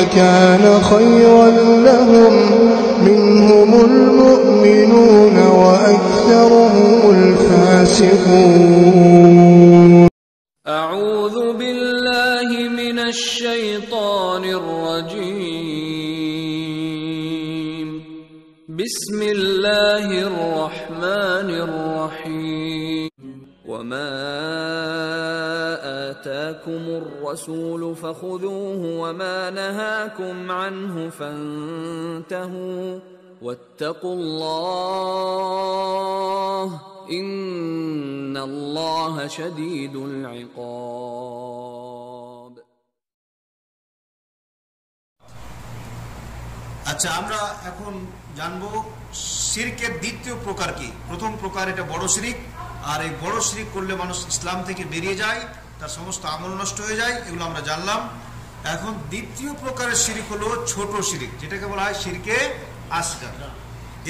لكان خيرا لهم. منهم المؤمنون وأكثرهم الفاسقون. أعوذ بالله من الشيطان الرجيم. بسم الله الرحمن الرحيم. وما آتاكم الرسول فخذوه وما نهاكم عنه فانتهوا واتقوا الله إن الله شديد العقاب আচ্ছা আমরা এখন জানবো শিরকের দ্বিতীয় প্রকার কি প্রথম প্রকার এটা বড় শিরিক আর এই বড় শিরিক করলে মানুষ ইসলাম থেকে বেরিয়ে যায় তার সমস্ত আমল নষ্ট হয়ে যায়, এগুলো আমরা জানলাম। এখন দ্বিতীয় প্রকারের শিরিক হলো ছোট শিরিক, যেটাকে বলা হয় শিরকে আসগার।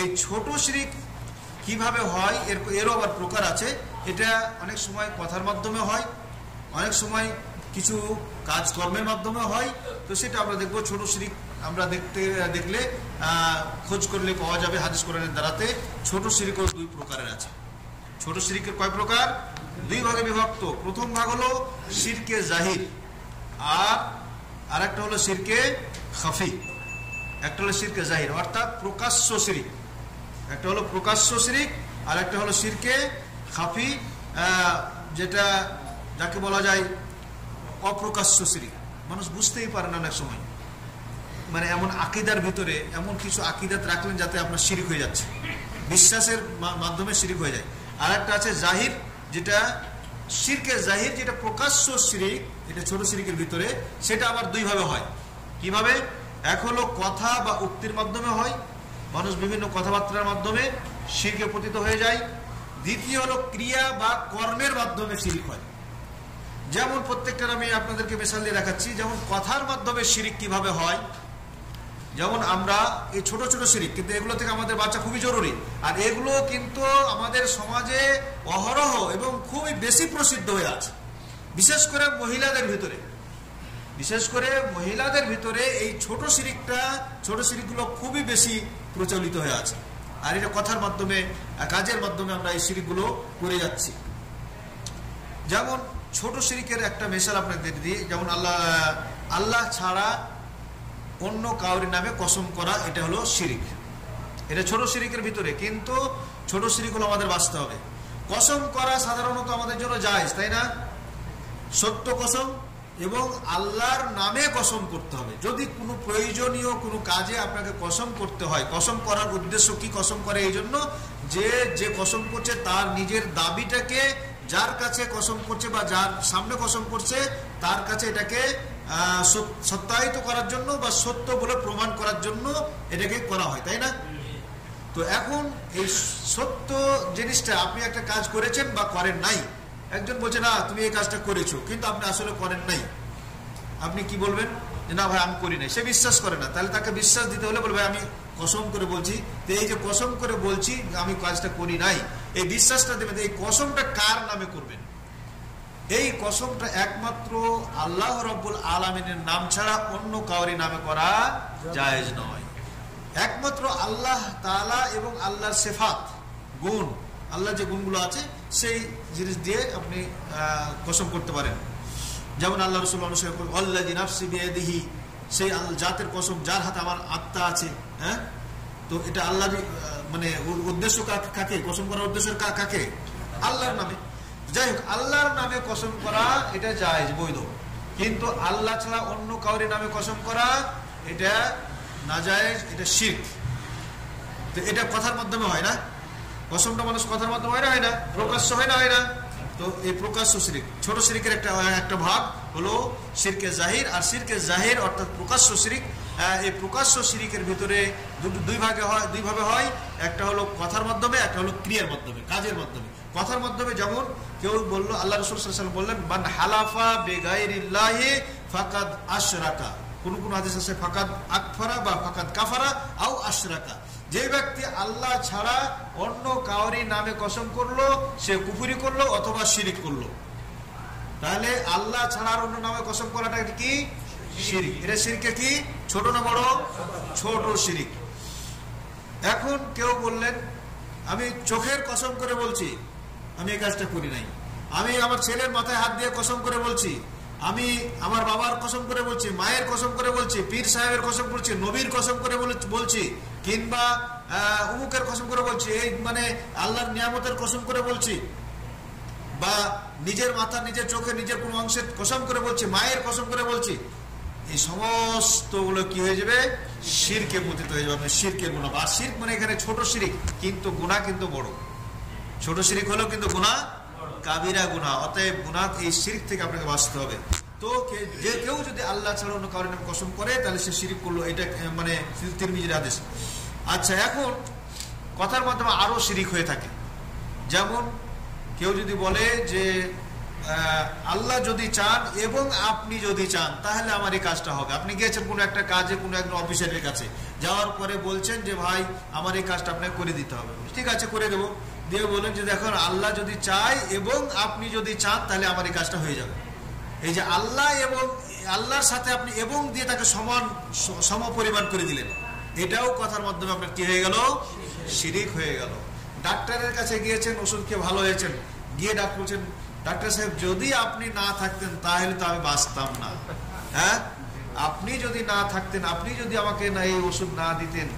এই ছোট শিরিক কীভাবে হয়, এর এরও আবার প্রকার আছে। এটা অনেক সময় কথার মাধ্যমে হয়, অনেক সময় কিছু কাজকর্মের মাধ্যমে হয়। তো সেটা আমরা দেখব, ছোট শিরিক আমরা দেখতে, দেখলে খোঁজ করলে পাওয়া যাবে হাদিস কোরআনের দ্বারাতে। ছোট শিরিকও দুই প্রকারের আছে। ছোট শিরিকের কয় প্রকার? দুই ভাগে বিভক্ত। প্রথম ভাগ হলো শিরকে জাহির আর আরেকটা হলো শিরকে খাফি। একটা হলো শিরকে জাহির অর্থাৎ প্রকাশ্য শিরিক। একটা হলো প্রকাশ্য শিরিক আর একটা হলো শিরকে খাফি যেটা যাকে বলা যায় অপ্রকাশ্য শিরিক। মানুষ বুঝতেই পারে না অনেক সময়। মানে এমন আকিদার ভিতরে এমন কিছু আকিদাত রাখলেন যাতে আপনার শিরিক হয়ে যাচ্ছে। বিশ্বাসের মাধ্যমে শিরিক হয়ে যায়। আর একটা আছে জাহির যেটা শিরকে জাহির, যেটা প্রকাশ্য শিরিক, এটা ছোট শিরিকের ভিতরে, সেটা আবার দুইভাবে হয়। কীভাবে? এক হলো কথা বা উক্তির মাধ্যমে হয়, মানুষ বিভিন্ন কথাবার্তার মাধ্যমে শিরকে পতিত হয়ে যায়। দ্বিতীয় হলো ক্রিয়া বা কর্মের মাধ্যমে শিরিক হয়। যেমন প্রত্যেকটার আমি আপনাদেরকে মিশাল দিয়ে দেখাচ্ছি, যেমন কথার মাধ্যমে শিরিক কীভাবে হয় যেমন আমরা এই ছোট ছোট শিরিক কিন্তু এগুলো থেকে আমাদের বাচ্চা খুবই জরুরি। আর এগুলো কিন্তু আমাদের সমাজে অহরহ এবং খুবই বেশি প্রসিদ্ধ হয়ে আছে। বিশেষ করে মহিলাদের ভিতরে। বিশেষ করে মহিলাদের ভিতরে এই ছোট শিরিকটা ছোট শিরিকগুলো খুবই বেশি প্রচলিত হয়ে আছে। আর এটা কথার মাধ্যমে, কাজের মাধ্যমে আমরা এই শিরিকগুলো করে যাচ্ছি। যেমন ছোট শিরিকের একটা মেশাল আপনাদের দিই। যেমন আল্লাহ আল্লাহ ছাড়া অন্য কাউরি নামে কসম করা, এটা হলো শিরিক। এটা ছোট শিরিকের ভিতরে, কিন্তু ছোট শিরিক হলো আমাদের বাঁচতে হবে। কসম করা সাধারণত আমাদের জন্য যায় তাই না? সত্য কসম এবং আল্লাহর নামে কসম করতে হবে। যদি কোনো প্রয়োজনীয় কোনো কাজে আপনাকে কসম করতে হয়, কসম করার উদ্দেশ্য কি কসম করে এই জন্য? যে যে কসম করছে তার নিজের দাবিটাকে যার কাছে কসম করছে বা যার সামনে কসম করছে, তার কাছে এটাকে সত্যায়িত করার জন্য বা সত্য বলে প্রমাণ করার জন্য এটাকে করা হয়, তাই না? তো এখন এই সত্য জিনিসটা আপনি একটা কাজ করেছেন বা করেন নাই, একজন বলছে, না, তুমি এই কাজটা করেছ, কিন্তু আপনি আসলে করেন নাই। আপনি কি বলবেন? যে, না ভাই, আমি করি নাই। সে বিশ্বাস করে না। তাহলে তাকে বিশ্বাস দিতে হলে বলবে আমি কসম করে বলছি। তো এই যে কসম করে বলছি, আমি কাজটা করি নাই। এই বিশ্বাসটা দেবেন এই কসমটা কার নামে করবেন? এই কসমটা একমাত্র আল্লাহ রব্বুল আলমিনের নাম ছাড়া অন্য কাউরি নামে করা জায়েজ নয়। একমাত্র আল্লাহ তাআলা এবং আল্লাহর সেফাত, গুণ আল্লাহ যে গুণগুলো আছে, সেই জিনিস দিয়ে আপনি কসম করতে পারেন। যেমন আল্লাহ রসুল অনুসরণ আল্লাহ নাফসি বিয়াদিহি সেই জাতের কসম যার হাতে আমার আত্মা আছে হ্যাঁ? তো এটা আল্লাহ মানে উদ্দেশ্য কাকে- কসম করার উদ্দেশ্য কাকে? আল্লাহর নামে। যাই হোক আল্লাহর নামে কসম করা এটা জায়েজ, বৈধ। কিন্তু আল্লাহ ছাড়া অন্য কাউরি নামে কসম করা এটা না জায়েজ এটা শিখ তো এটা কথার মাধ্যমে হয় না? কসমটা মানুষ কথার মাধ্যমে হয় না হয় না? প্রকাশ্য হয় না হয় না? তো এই প্রকাশ্য শিরিক, ছোট শিরিকের একটা একটা ভাগ হলো শিরকে জাহির, আর শিরকে জাহির অর্থাৎ প্রকাশ্য শিরিক এই প্রকাশ্য শিরিকের ভিতরে দুটো- দুই ভাগে হয়, দুই ভাবে হয়। একটা হলো কথার মাধ্যমে, একটা হলো ক্রিয়ার মাধ্যমে, কাজের মাধ্যমে। কথার মাধ্যমে যেমন কেউ বলল, আল্লাহ রসুল ওয়াসাল্লাম বললেন, মান হালাফা বেগাইরিল্লাহি ফাকাদ আশরাকা। কোন কোন আদেশ আছে, ফাকাদ আকফারা বা ফাকাদ কাফারা আও আশরাকা। যে ব্যক্তি আল্লাহ ছাড়া অন্য কাউরি নামে কসম করল, সে কুফুরি করল অথবা শিরিক করল। তাহলে আল্লাহ ছাড়ার অন্য নামে কসম করাটা কি? শিরিক। এটা শিরকে কি? ছোট না বড়? ছোট শিরিক। এখন কেউ বললেন, আমি চোখের কসম করে বলছি, আমি এই কাজটা করি নাই। আমি আমার ছেলের মাথায় হাত দিয়ে কসম করে বলছি, আমি আমার বাবার কসম করে বলছি, মায়ের কসম করে বলছি, পীর সাহেবের কসম করছি, নবীর কসম করে বলছি, কিংবা উমুকের কসম করে বলছি, এই মানে আল্লাহর নিয়ামতের কসম করে বলছি, বা নিজের মাথা নিজের চোখে নিজের কোনো অংশের কসম করে বলছি, মায়ের কসম করে বলছি এই সমস্তগুলো কি হয়ে যাবে? শিরকে পতিত হয়ে যাবে। শিরকের গুণা বা শির্ক মানে এখানে ছোট শিরিক, কিন্তু গুণা কিন্তু বড়। ছোট শিরিক হলেও কিন্তু গুণা কাবিরা গুণা। অতএব গুণা এই শিরিক থেকে আপনাকে বাঁচতে হবে। তো যে কেউ যদি আল্লাহ ছাড়া অন্য কারণে কসম করে, তাহলে সে শিরিক করল। এটা মানে তিরমিজির আদেশ। আচ্ছা এখন কথার মাধ্যমে আরও শিরিক হয়ে থাকে। যেমন কেউ যদি বলে যে আল্লাহ যদি চান এবং আপনি যদি চান, তাহলে আমার এই কাজটা হবে। আপনি গিয়েছেন কোনো একটা কাজে, কোনো একজন অফিসারের কাছে। যাওয়ার পরে বলছেন যে, ভাই, আমার এই কাজটা আপনাকে করে দিতে হবে। ঠিক আছে, করে দেবো। দিয়ে বলেন যে, দেখুন, আল্লাহ যদি চায় এবং আপনি যদি চান, তাহলে আমার এই কাজটা হয়ে যাবে। এই যে আল্লাহ এবং, আল্লাহর সাথে আপনি এবং দিয়ে তাকে সমান সম পরিমাণ করে দিলেন। এটাও কথার মাধ্যমে আপনার কি হয়ে গেল? শিরিক হয়ে গেল। ডাক্তারের কাছে গিয়েছেন, ওষুধ খেয়ে ভালো হয়েছেন। গিয়ে ডাক্তার বলছেন ডাক্তার সাহেব যদি আপনি না থাকতেন তাহলে তো আমি বাঁচতাম না। হ্যাঁ? আপনি যদি না থাকতেন আপনি যদি আমাকে না এই ওষুধ না দিতেন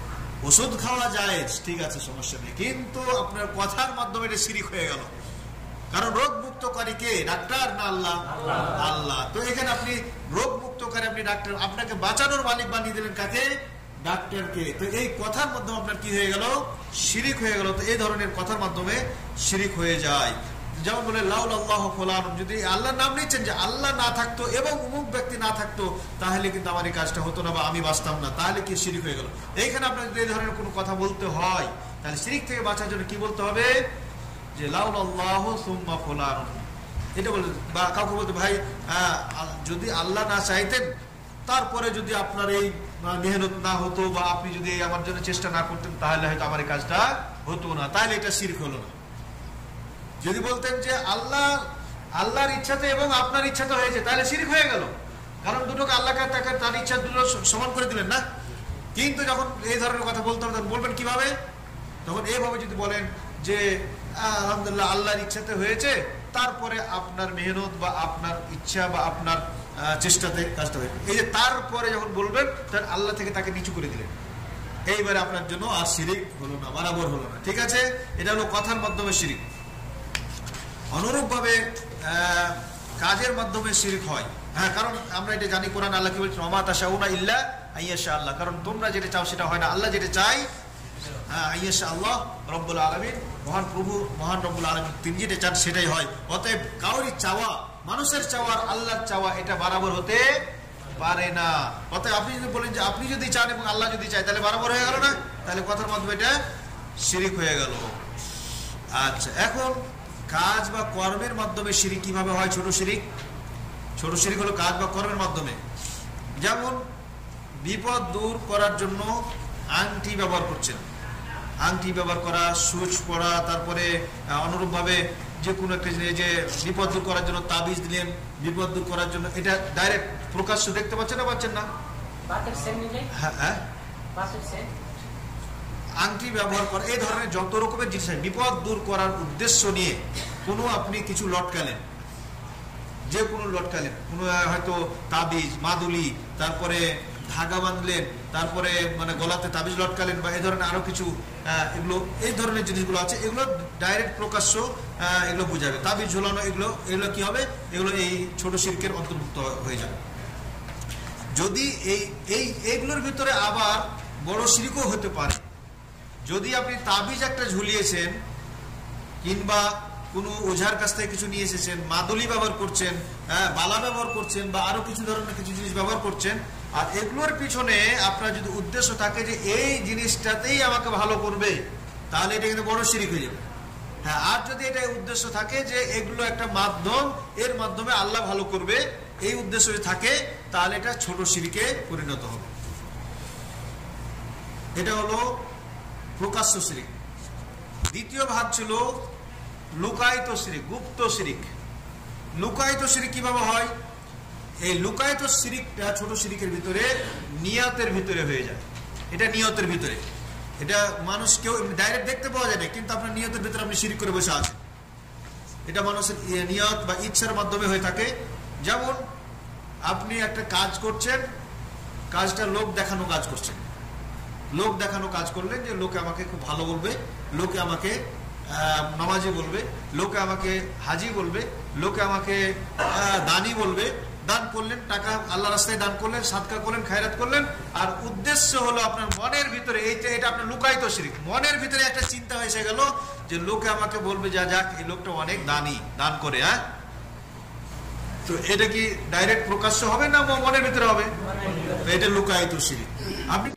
ওষুধ খাওয়া যায় ঠিক আছে সমস্যা নেই। কিন্তু আপনার কথার মাধ্যমে এটা শিরিক হয়ে গেল। কারণ রোগ মুক্তকারী কে? ডাক্তার না আল্লাহ? আল্লাহ। তো এখানে আপনি রোগ মুক্তকারী আপনি ডাক্তার আপনাকে বাঁচানোর মালিক বানিয়ে দিলেন কাকে? ডাক্তারকে তো এই কথার মাধ্যমে আপনার কি হয়ে গেল? শিরিক হয়ে গেল। তো এই ধরনের কথার মাধ্যমে শিরিক হয়ে যায়। যেমন বলে লাউল আল্লাহ ফোলান যদি আল্লাহর নাম নিচ্ছেন যে আল্লাহ না থাকতো এবং অমুক ব্যক্তি না থাকতো, তাহলে কিন্তু আমার এই কাজটা হতো না বা আমি বাঁচতাম না, তাহলে কি শিরিক হয়ে গেল? এইখানে আপনার যদি এই ধরনের কোনো কথা বলতে হয়, তাহলে শিরিক থেকে বাঁচার জন্য কি বলতে হবে? যে লাউল আল্লাহ সুম্মা ফুলান এটা বলে, বা কাউকে বলতে, ভাই যদি আল্লাহ না চাইতেন, তারপরে যদি আপনার এই মেহনত না হতো বা আপনি যদি আমার জন্য চেষ্টা না করতেন, তাহলে হয়তো আমার এই কাজটা হতো না। তাহলে এটা শিরক হলো না। যদি বলতেন যে আল্লাহ, আল্লাহর ইচ্ছাতে এবং আপনার ইচ্ছাতে হয়েছে, তাহলে শিরিক হয়ে গেল। কারণ দুটোকে আল্লাহকে তাকে তার ইচ্ছা দুটো সমান করে দিলেন না? কিন্তু যখন এই ধরনের কথা বলতে হবে বলবেন কীভাবে? তখন এইভাবে যদি বলেন যে, আলহামদুলিল্লাহ আল্লাহর ইচ্ছাতে হয়েছে, তারপরে আপনার মেহনত বা আপনার ইচ্ছা বা আপনার চেষ্টাতে কাজটা হয়েছে। এই যে তারপরে যখন বলবেন তখন আল্লাহ থেকে তাকে নিচু করে দিলেন। এইবারে আপনার জন্য আর শিরিক হলো না, বরাবর হলো না। ঠিক আছে? এটা হলো কথার মাধ্যমে শিরিক। অনুরূপভাবে কাজের মাধ্যমে শিরিক হয়। হ্যাঁ কারণ আমরা এটা জানি, কোরআন আল্লাহ কি বলছেন অমাত আশাউনা ইল্লা আইয়াশা আল্লাহ কারণ তোমরা যেটা চাও সেটা হয় না। আল্লাহ যেটা চাই হ্যাঁ আইয়াশা আল্লাহ রব্বুল আলমিন, মহান প্রভু, মহান রব্বুল আলমিন, তিনি যেটা চান সেটাই হয়। অতএব কাউরি চাওয়া, মানুষের চাওয়ার আল্লাহর চাওয়া এটা বরাবর হতে পারে না। অতএব আপনি যদি বলেন যে আপনি যদি চান এবং আল্লাহ যদি চায়, তাহলে বরাবর হয়ে গেল না? তাহলে কথার মাধ্যমে এটা শিরিক হয়ে গেল। আচ্ছা এখন কাজ বা কর্মের মাধ্যমে শিরিক কীভাবে হয়? ছোট শিরিক। ছোট শিরিক হলো কাজ বা কর্মের মাধ্যমে। যেমন বিপদ দূর করার জন্য আংটি ব্যবহার করছেন। আংটি ব্যবহার করা সুচ পড়া তারপরে অনুরূপভাবে যে কোনো একটা যে বিপদ দূর করার জন্য তাবিজ দিলেন বিপদ দূর করার জন্য এটা ডাইরেক্ট প্রকাশ্য দেখতে পাচ্ছেন না পাচ্ছেন না? হ্যাঁ হ্যাঁ। আংটি ব্যবহার করা, এই ধরনের যত রকমের জিনিস বিপদ দূর করার উদ্দেশ্য নিয়ে কোনো আপনি কিছু লটকালেন। যে কোনো লটকালেন। কোনো হয়তো তাবিজ, মাদুলি, তারপরে ধাগা বাঁধলেন, তারপরে মানে গলাতে তাবিজ লটকালেন বা এই ধরনের আরও কিছু এগুলো, এই ধরনের জিনিসগুলো আছে, এগুলো ডাইরেক্ট প্রকাশ্য এগুলো বোঝাবে। তাবিজ ঝোলানো, এগুলো এগুলো কি হবে? এগুলো এই ছোট শিল্পের অন্তর্ভুক্ত হয়ে যাবে। যদি এই এই, এইগুলোর ভিতরে আবার বড় শিরিকও হতে পারে যদি আপনি তাবিজ একটা ঝুলিয়েছেন কিংবা কোনো ওঝার কাছ থেকে কিছু নিয়ে এসেছেন, মাদুলি ব্যবহার করছেন হ্যাঁ বালা ব্যবহার করছেন বা আরও কিছু ধরনের কিছু জিনিস ব্যবহার করছেন, আর এগুলোর পিছনে আপনার যদি উদ্দেশ্য থাকে যে এই জিনিসটাতেই আমাকে ভালো করবে, তাহলে এটা কিন্তু বড় শিরিক হয়ে যাবে। হ্যাঁ আর যদি এটা উদ্দেশ্য থাকে যে এগুলো একটা মাধ্যম, এর মাধ্যমে আল্লাহ ভালো করবে, এই উদ্দেশ্য যদি থাকে, তাহলে এটা ছোট সিঁড়িকে পরিণত হবে। এটা হলো প্রকাশ্য শিরিক। দ্বিতীয় ভাগ ছিল লুকায়িত শিরিক, গুপ্ত শিরিক। লুকায়িত শিরিক কীভাবে হয়? এই লুকায়িত শিরিকটা ছোট শিরিকের ভিতরে, নিয়তের ভিতরে হয়ে যায়। এটা নিয়তের ভিতরে। এটা মানুষ কেউ ডাইরেক্ট দেখতে পাওয়া যায় না, কিন্তু আপনার নিয়তের ভিতরে আপনি শিরিক করে বসে আছেন। এটা মানুষের নিয়ত বা ইচ্ছার মাধ্যমে হয়ে থাকে। যেমন, আপনি একটা কাজ করছেন, কাজটা লোক দেখানো কাজ করছেন। লোক দেখানো কাজ করলেন যে লোকে আমাকে খুব ভালো বলবে, লোকে আমাকে নামাজি বলবে, লোকে আমাকে হাজি বলবে, লোকে আমাকে দানি বলবে। দান করলেন, টাকা আল্লাহ রাস্তায় দান করলেন, সাদকা করলেন, খায়রাত করলেন। আর উদ্দেশ্য হলো আপনার মনের ভিতরে, এইটা, এটা আপনার লুকায়িত শিরিক। মনের ভিতরে একটা চিন্তা এসে গেল যে লোকে আমাকে বলবে, যা, যাক, এই লোকটা অনেক দানি, দান করে হ্যাঁ? তো এটা কি ডাইরেক্ট প্রকাশ্য হবে না মনের ভিতরে হবে? এটা লুকায়িত শিরিক। আপনি